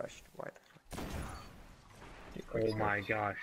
rushed. Why? Oh my gosh.